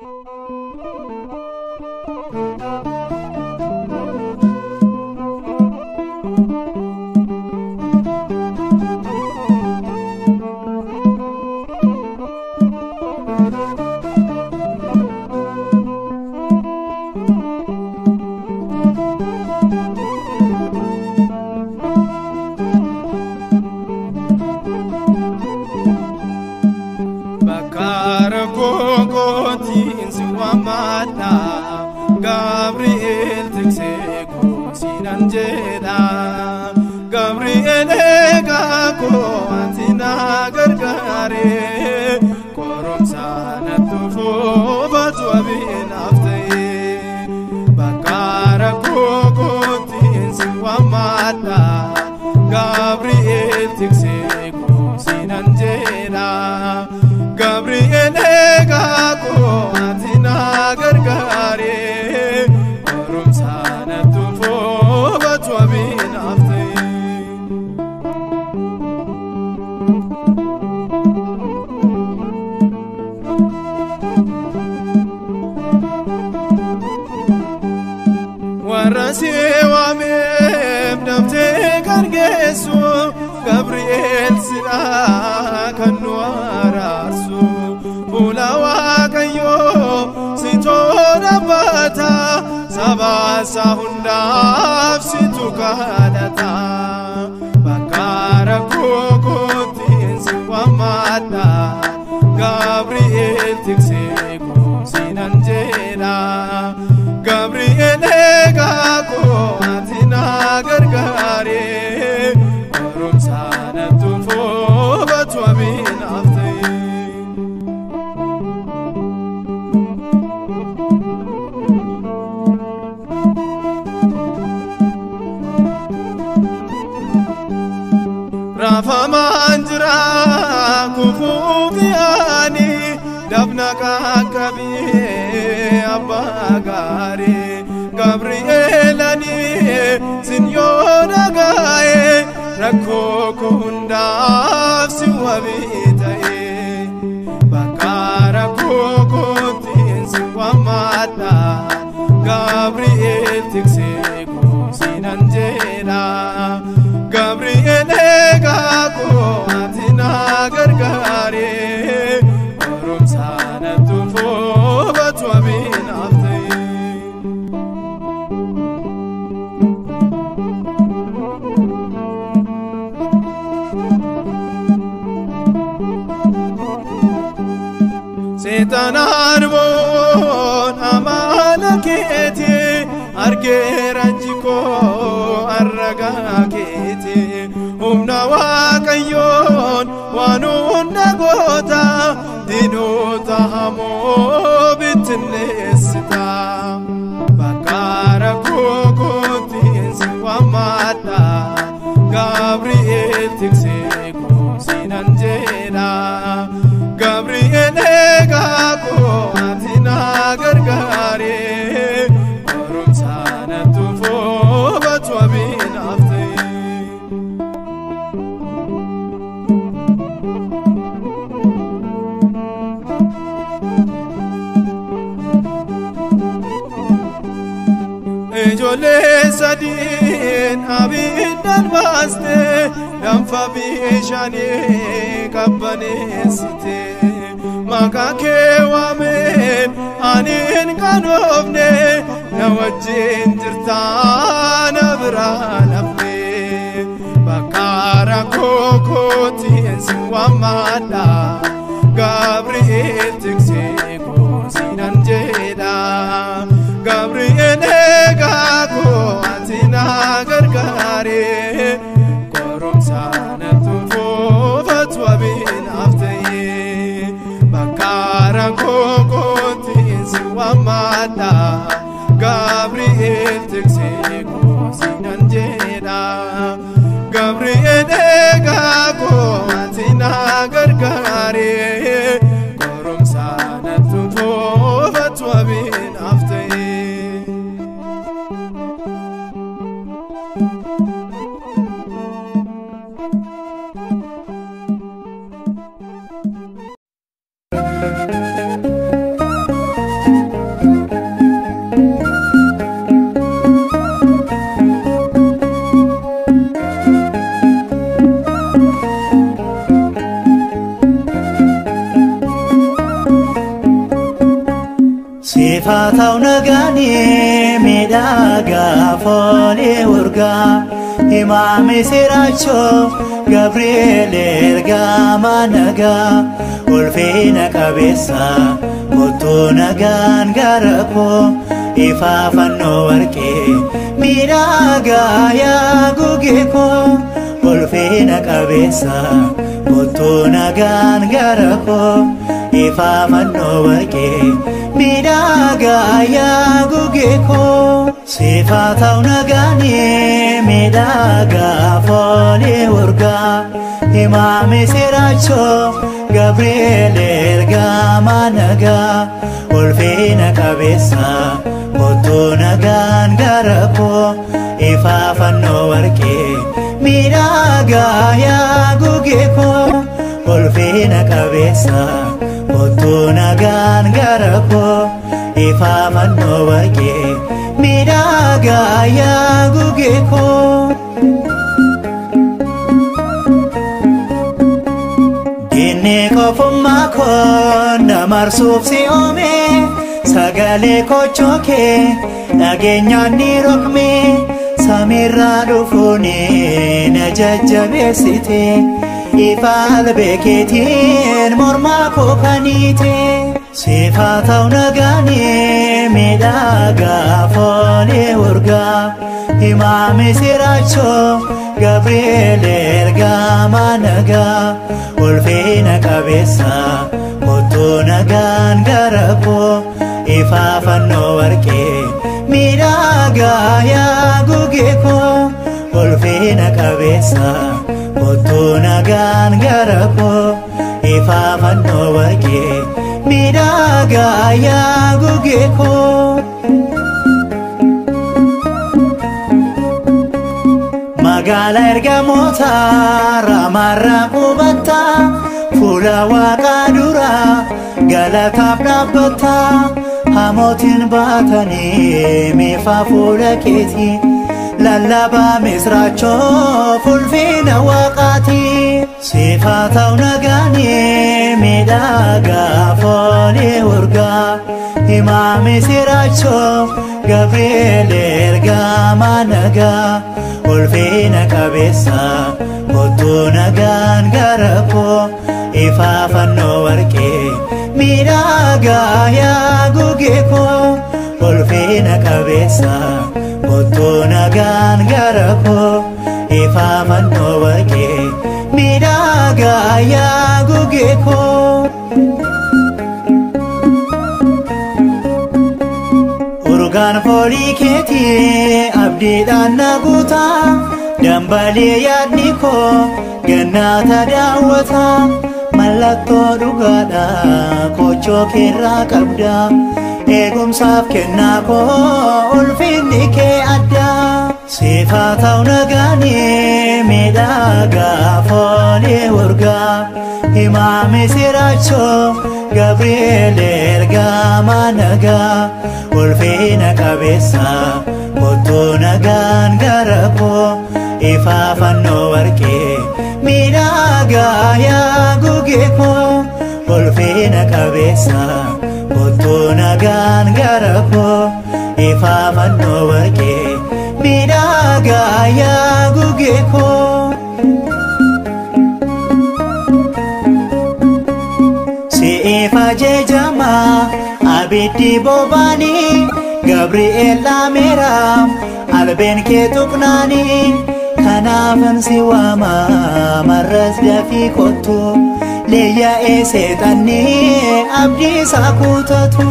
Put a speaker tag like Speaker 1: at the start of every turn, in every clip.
Speaker 1: Música ገብርኤል ጋኮ አንቲና ገርጋሬ ኮሮምሳ ነጥፎ ባትወቢን አፍተይ ስዋማዳ ገብርኤል ትክሴ ሲነንጀላ ገብርኤል ጋኮ አንቲና ገርጋሬ Gabriel Sabah sahunda, sitokan. kabi abagare gabrielani sinyona gae rakko kunda siwabitae bakara kokotin siwamata gabriel tik ሰይጣን አርቦን አማለኬቴ አርጌራ እንጂኮ አረጋኬቴ ሁምና ዋቀዮን ዋኑነ ጎታ ዲኑታ ብትኔ Middan baastee danfa bishaanii qabbaneessite. Maqaa kee waamee ani hin qanoofne na wajjin jirtaa na biraa lafne. Bakka rakkoo kootiin si waamaadha Gabri'eel tiksee. ሐሲና ገርጋሬ ቆሮምሳ ነትፎ ፈትወቢን Thank you.
Speaker 2: ፋታው ነጋኒ ሚዳጋ ፎሌ ውርጋ ኢማሜ ሴራቾ ገብርኤል ኤርጋማ ነጋ ኦልፌነ ቀቤሳ ጎቶ ነጋን ጋረኮ ኢፋ ፈኖ ወርቄ ሚዳጋ ያጉጌኮ ኦልፌነ ቀቤሳ ጎቶ ነጋን ጋረኮ ጌፋ መኖ በቄ ሚዳጋያ ጉጌኮ ሲፋታው ነጋኔ ሚዳጋ ፎሌ ወርጋ ኢማሜ ሴራቾ ገብርኤል ኤርጋማ ነጋ ኦልፌነ ቀቤሳ ሞቶ ነጋን ገረኮ ኢፋ ፈኖ ወርቄ ሚዳጋ ጉጌኮ ኦልፌነ ቀቤሳ nagaan gara koo ifa fannoo warqee miidhagaa yaa gugee koo. Inni kofummaa koo na marsuuf si oome sagalee kochoo kee dhageenyaan ni rokme samiirraa dhufuun na jajjabeessite. ይፋል በኬቴን ሞርማ ኮከኒቴ ሲፋታው ነጋኔ ሜዳ ጋፎኔ ውርጋ ኢማም ሲራቸው ገብርኤል ኤርጋማ ነጋ ወልፌነ ቀቤሳ ሞቶ ነጋን ገረኮ ኢፋፈኖ ወርቄ ሚዳጋ ያጉጌኮ ወልፌነ ቀቤሳ gan garapo Ifaman no wage ya gugeko Magala mota Ramara kubata Fula waka dura waqadura Galataaf dhaabbata Hamootiin baatanii miifaa fula keetii lallabaa misraachoo fulfiina waaqaatii sifaataw nagaanii miidhagaa foolii urgaa himaa misiraachoo gabriel ergamaa nagaa ulfiina qabeessaa kottuu nagaan gara koo ifaa fannoo warqee miidhagaa yaa gugee koo ulfiina qabeessaa faamannowake midhaagaa yaa gogee koo. Urgaan foolii keetii abdiidhaan na guutaa dambalee yaadni koo gannaata daawwataa mallattoo dhugaadhaa kochoo keerraa qabdaa eegumsaaf kennaa koo ulfinni kee addaa. Sifataa nagaanii miidhagaa foolii urgaa himaami sirachoo Gabriel ergamaa nagaa ulfina qabeessaa murtuu nagaan gara koo ifaa fannoo warqee miidhagaa yaa gugee koo ulfina qabeessaa murtuu nagaan gara koo ifaa fannoo warqee. kayaa gugee koo Se'eef ajeejamaa abiddi bobaanii Gabri'eel Lameeraa albeen kee tuqnaanii kanaafan si waamaa marras dafii kottu leeyya'ee seexannee abdii isaa kuutatu.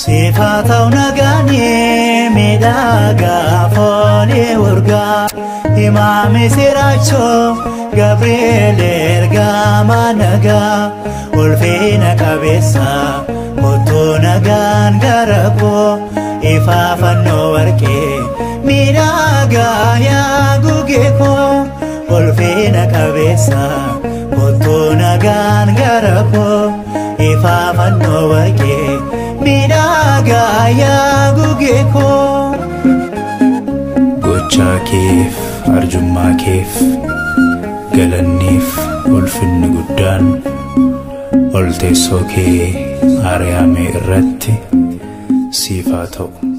Speaker 2: Sifatau nagani midaga foli urga Imami siracho Gabriel ergama naga Ulfina kabesa Mutu nagan garabo Ifafanno warke Midaga ya gugeko Ulfina kabesa Mutu nagan garabo Ifafanno warke miidhagaa Gochaa keef arjummaa keef galanniif ulfinni guddaan ol teessoo kee ari'ame irratti siifaa ta'u.